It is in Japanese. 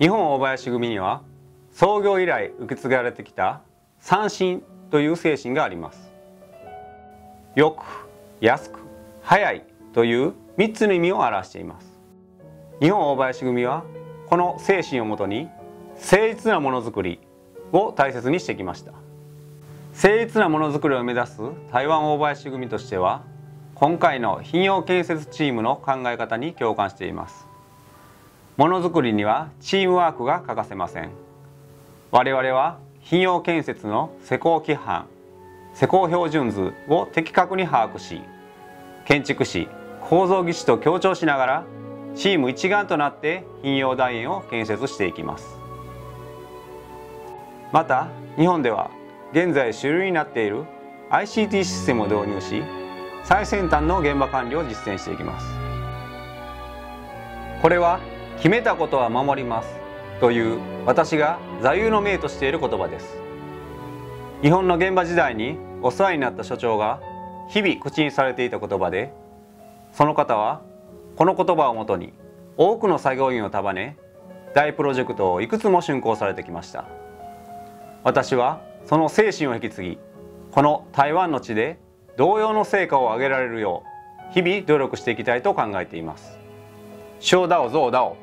日本大林組には創業以来受け継がれてきた三振という精神があります。よく安く早いという3つの意味を表しています。日本大林組はこの精神をもとに誠実なものづくりを大切にしてきました。誠実なものづくりを目指す台湾大林組としては今回の品用建設チームの考え方に共感しています。ものづくりにはチームワークが欠かせません。我々は品用建設の施工規範施工標準図を的確に把握し建築士構造技師と協調しながらチーム一丸となって品用楕円を建設していきます。また日本では現在主流になっている ICT システムを導入し最先端の現場管理を実践していきます。これは決めたことは守ります。という私が座右の銘としている言葉です。日本の現場時代にお世話になった所長が日々口にされていた言葉でその方はこの言葉をもとに多くの作業員を束ね大プロジェクトをいくつも竣工されてきました。私はその精神を引き継ぎこの台湾の地で同様の成果を上げられるよう日々努力していきたいと考えています。小道做道